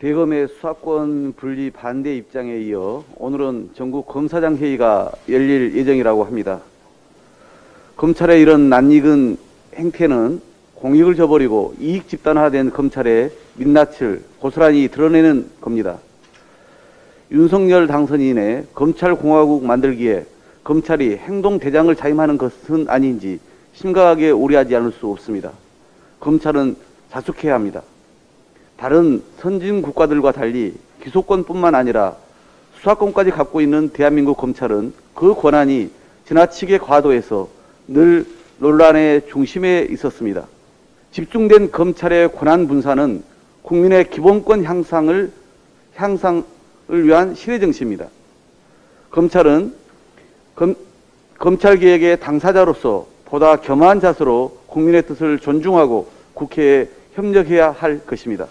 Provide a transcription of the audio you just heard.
대검의 수사권 분리 반대 입장에 이어 오늘은 전국 검사장 회의가 열릴 예정이라고 합니다. 검찰의 이런 낯익은 행태는 공익을 저버리고 이익 집단화된 검찰의 민낯을 고스란히 드러내는 겁니다. 윤석열 당선인의 검찰공화국 만들기에 검찰이 행동대장을 자임하는 것은 아닌지 심각하게 우려하지 않을 수 없습니다. 검찰은 자숙해야 합니다. 다른 선진 국가들과 달리 기소권뿐만 아니라 수사권까지 갖고 있는 대한민국 검찰은 그 권한이 지나치게 과도해서 늘 논란의 중심에 있었습니다. 집중된 검찰의 권한 분산은 국민의 기본권 향상을 향상을 위한 실의 정치입니다. 검찰은 검, 검찰 개혁의 당사자로서 보다 겸허한 자세로 국민의 뜻을 존중하고 국회에 협력해야 할 것입니다.